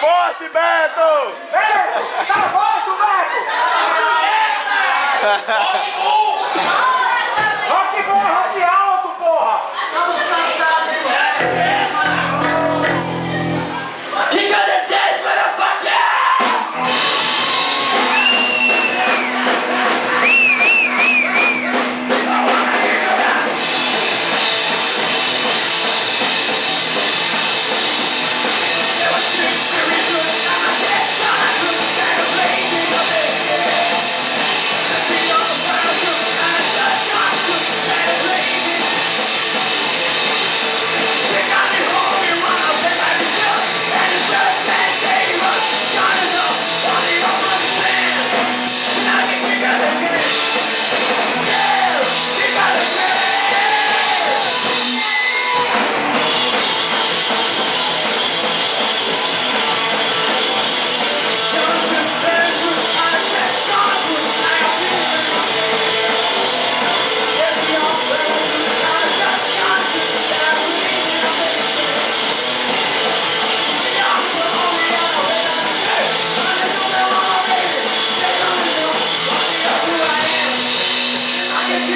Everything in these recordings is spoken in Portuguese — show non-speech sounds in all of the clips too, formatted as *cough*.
forte, Beto! Ei, tá forte, Beto! *laughs* Rock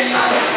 Thank you.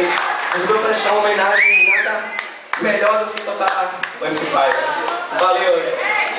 A gente resolveu prestar uma homenagem nada melhor do que tocar MC Valeu?